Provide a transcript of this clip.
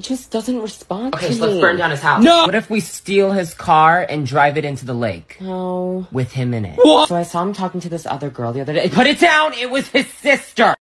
He just doesn't respond Okay, to so let's burn down his house. No! What if we steal his car and drive it into the lake No. with him in it? What? So I saw him talking to this other girl the other day. Put it down. It was his sister.